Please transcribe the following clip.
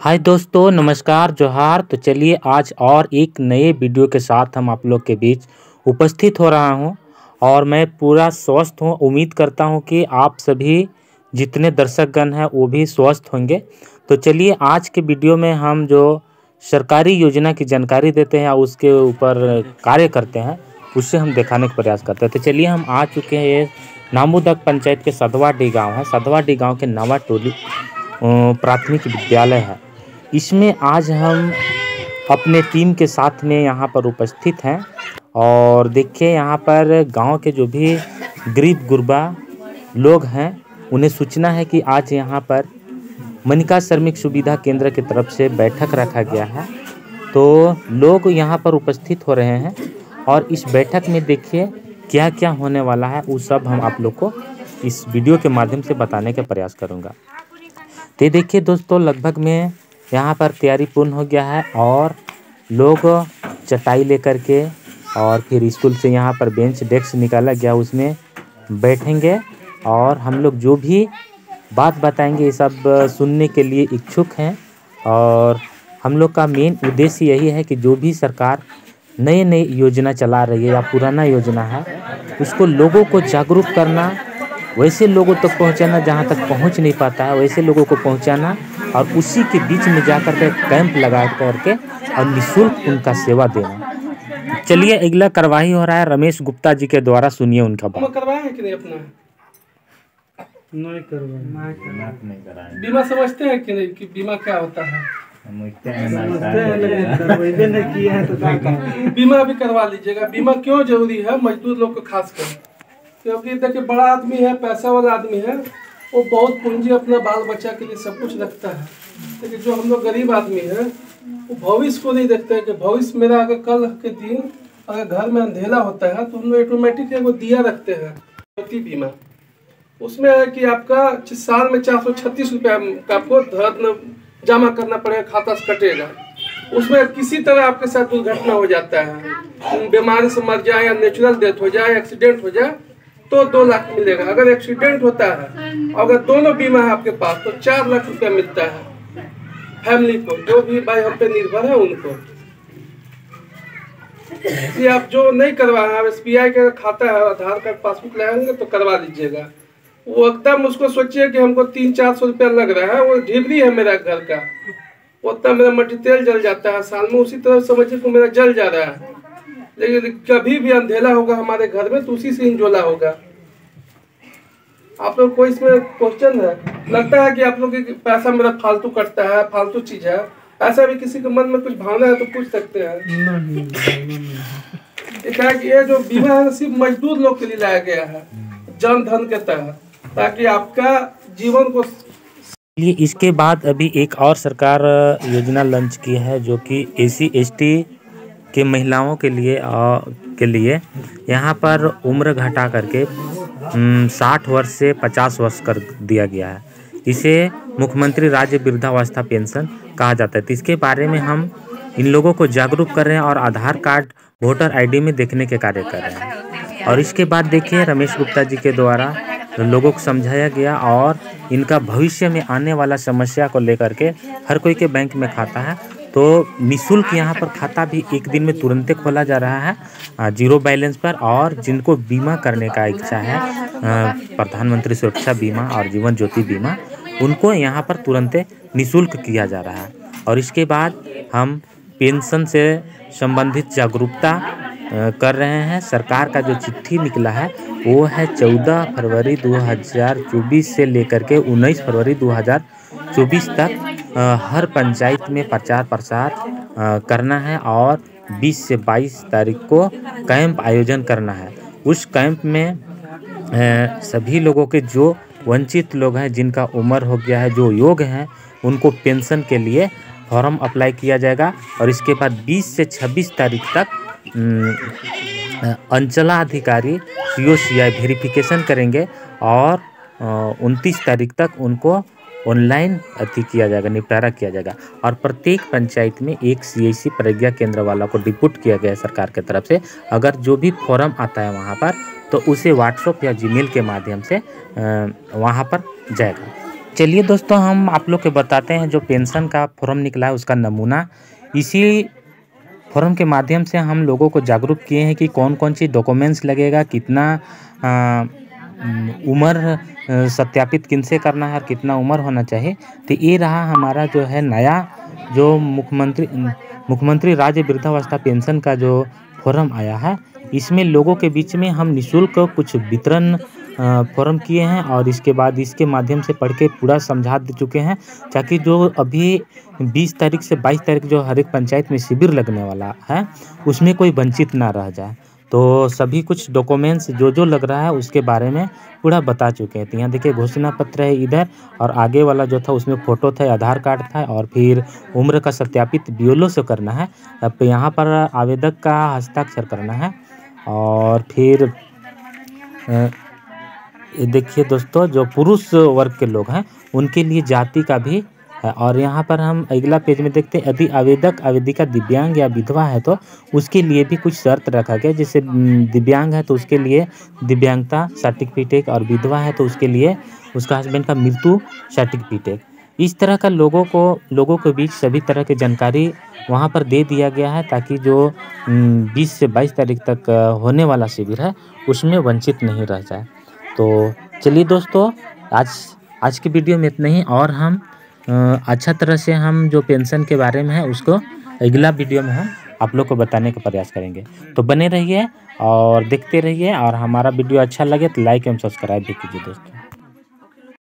हाय दोस्तों, नमस्कार, जोहार। तो चलिए आज और एक नए वीडियो के साथ हम आप लोग के बीच उपस्थित हो रहा हूँ और मैं पूरा स्वस्थ हूँ। उम्मीद करता हूँ कि आप सभी जितने दर्शकगण हैं, वो भी स्वस्थ होंगे। तो चलिए आज के वीडियो में हम जो सरकारी योजना की जानकारी देते हैं और उसके ऊपर कार्य करते हैं उससे हम दिखाने का प्रयास करते हैं। तो चलिए हम आ चुके हैं ये नामोदक पंचायत के सदवा डी गाँव है। सदवा डी गाँव के नवा टोली प्राथमिक विद्यालय है। इसमें आज हम अपने टीम के साथ में यहाँ पर उपस्थित हैं और देखिए यहाँ पर गाँव के जो भी गरीब गुरबा लोग हैं, उन्हें सूचना है कि आज यहाँ पर मनिका श्रमिक सुविधा केंद्र की के तरफ़ से बैठक रखा गया है। तो लोग यहाँ पर उपस्थित हो रहे हैं और इस बैठक में देखिए क्या क्या होने वाला है, वो सब हम आप लोग को इस वीडियो के माध्यम से बताने का प्रयास करूँगा। तो देखिए दोस्तों, लगभग में यहाँ पर तैयारी पूर्ण हो गया है और लोग चटाई लेकर के और फिर स्कूल से यहाँ पर बेंच, डेस्क निकाला गया, उसमें बैठेंगे और हम लोग जो भी बात बताएँगे ये सब सुनने के लिए इच्छुक हैं और हम लोग का मेन उद्देश्य यही है कि जो भी सरकार नई नई योजना चला रही है या पुराना योजना है, उसको लोगों को जागरूक करना, वैसे लोगों तक पहुंचाना जहाँ तक पहुँच नहीं पाता है, वैसे लोगों को पहुंचाना और उसी के बीच में जा कर के कैंप लगा करके और निःशुल्क उनका सेवा देना। चलिए अगला कार्रवाई हो रहा है। रमेश गुप्ता जी के द्वारा सुनिए उनका बात। करवाए हैं कि नहीं करवाए। बीमा समझते हैं कि नहीं कि बीमा क्या होता है? समझते हैं लेकिन करवाइबे नहीं किए हैं तो क्या करें? बीमा भी करवा लीजिएगा। बीमा क्यों ज़रूरी है? मजदूर लोग को खास कर क्योंकि देखिए बड़ा आदमी है पैसा वाला आदमी है। वो बहुत पूंजी अपना बाल बच्चा के लिए सब कुछ रखता है। लेकिन जो हम लोग गरीब आदमी है, वो भविष्य को नहीं देखते कि भविष्य मेरा अगर कल के दिन अगर घर में अंधेरा होता है तो हम लोग ऑटोमेटिक वो दिया रखते हैं। ज्योति बीमा। उसमें है कि आपका साल में चार सौ छत्तीस रुपया का आपको धन जमा करना पड़ेगा, खाता से कटेगा। उसमें किसी तरह आपके साथ दुर्घटना हो जाता है। बीमारी से मर जाए या नेचुरल डेथ हो जाए, एक्सीडेंट हो जाए तो दो लाख मिलेगा। अगर एक्सीडेंट होता है, अगर दोनों बीमा है आपके पास तो चार लाख रुपया मिलता है। फैमिली को, जो भी भाई हम पे निर्भर है, उनको। ये आप जो नहीं करवाए हैं एस का खाता है, आधार कार्ड, पासबुक लाएँगे तो करवा लीजिएगा वो एकदम उसको सोचिए कि हमको तीन चार सौ रुपया लग रहा है, वो ढिबरी है मेरा घर का। उतना मेरा मट्टी तेल जल जाता है, साल में उसी तरह समझिए मेरा जल जा रहा है। लेकिन कभी भी अंधेला होगा हमारे घर में तो उसी से इंजोला होगा। आप लोग को इसमें क्वेश्चन है। लगता है कि आप लोग पैसा मेरा फालतू कटता है फालतू चीज़ है। ऐसा भी किसी के मन में कुछ भावना है तो पूछ सकते हैं। नहीं नहीं ये क्या कि ये जो बीमा है सिर्फ़ मजदूर लोग के लिए लाया गया है जन धन के तहत ताकि आपका जीवन को इसके बाद अभी एक और सरकार योजना लॉन्च की है जो कि ए सी एस टी के महिलाओं के लिए अ, के लिए यहाँ पर उम्र घटा करके साठ वर्ष से पचास वर्ष कर दिया गया है। इसे मुख्यमंत्री राज्य वृद्धावस्था पेंशन कहा जाता है। तो इसके बारे में हम इन लोगों को जागरूक कर रहे हैं और आधार कार्ड वोटर आईडी में देखने के कार्य कर रहे हैं। और इसके बाद देखिए रमेश गुप्ता जी के द्वारा लोगों को समझाया गया और इनका भविष्य में आने वाला समस्या को लेकर के हर कोई के बैंक में खाता है। तो निशुल्क यहाँ पर खाता भी एक दिन में तुरंत खोला जा रहा है ज़ीरो बैलेंस पर और जिनको बीमा करने का इच्छा है प्रधानमंत्री सुरक्षा बीमा और जीवन ज्योति बीमा, उनको यहाँ पर तुरंत निशुल्क किया जा रहा है। और इसके बाद हम पेंशन से संबंधित जागरूकता कर रहे हैं। सरकार का जो चिट्ठी निकला है, वो है चौदह फरवरी 2024 से लेकर के 19 फरवरी 2024 तक। हर पंचायत में प्रचार प्रसार करना है और 20 से 22 तारीख को कैंप आयोजन करना है। उस कैंप में सभी लोगों के जो वंचित लोग हैं, जिनका उम्र हो गया है, जो योग हैं, उनको पेंशन के लिए फॉर्म अप्लाई किया जाएगा और इसके बाद 20 से 26 तारीख तक अंचलाधिकारी सी ओ सी आई वेरिफिकेशन करेंगे और उनतीस तारीख तक उनको ऑनलाइन अति किया जाएगा निपटारा किया जाएगा। और प्रत्येक पंचायत में एक सीएसी प्रज्ञा केंद्र वाला को डिपुट किया गया है सरकार की तरफ़ से। अगर जो भी फॉर्म आता है वहाँ पर तो उसे व्हाट्सअप या जीमेल के माध्यम से वहाँ पर जाएगा। चलिए दोस्तों हम आप लोग के बताते हैं जो पेंशन का फॉर्म निकला है उसका नमूना। इसी फॉर्म के माध्यम से हम लोगों को जागरूक किए हैं कि कौन कौन सी डॉक्यूमेंट्स लगेगा कितना आ, उम्र सत्यापित किनसे करना है और कितना उम्र होना चाहिए? तो ये रहा हमारा जो है नया जो मुख्यमंत्री मुख्यमंत्री राज्य वृद्धावस्था पेंशन का जो फॉर्म आया है, इसमें लोगों के बीच में हम निशुल्क कुछ वितरण फॉर्म किए हैं और इसके बाद इसके माध्यम से पढ़ के पूरा समझा दे चुके हैं, ताकि जो अभी 20 तारीख से 22 तारीख जो हर एक पंचायत में शिविर लगने वाला है, उसमें कोई वंचित ना रह जाए। तो सभी कुछ डॉक्यूमेंट्स जो जो लग रहा है उसके बारे में पूरा बता चुके हैं। तो यहाँ देखिए, घोषणा पत्र है इधर और आगे वाला जो था उसमें फ़ोटो था, आधार कार्ड था और फिर उम्र का सत्यापित बीएलओ से करना है। अब यहाँ पर आवेदक का हस्ताक्षर करना है और फिर देखिए दोस्तों, जो पुरुष वर्ग के लोग हैं, उनके लिए जाति का भी और यहाँ पर हम अगला पेज में देखते हैं यदि आवेदक, आवेदिका दिव्यांग या विधवा है तो उसके लिए भी कुछ शर्त रखा गया, जैसे दिव्यांग है तो उसके लिए दिव्यांगता सर्टिफिकेट और विधवा है तो उसके लिए उसका हस्बैंड का मृत्यु सर्टिफिकेट इस तरह का लोगों को, लोगों के बीच सभी तरह की जानकारी वहाँ पर दे दिया गया है, ताकि जो बीस से बाईस तारीख तक होने वाला शिविर है, उसमें वंचित नहीं रह जाए। तो चलिए दोस्तों, आज आज की वीडियो में इतना ही, और हम अच्छा तरह से हम जो पेंशन के बारे में है, उसको अगला वीडियो में हम आप लोग को बताने का प्रयास करेंगे। तो बने रहिए और देखते रहिए और हमारा वीडियो अच्छा लगे तो लाइक एवं सब्सक्राइब भी कीजिए दोस्तों।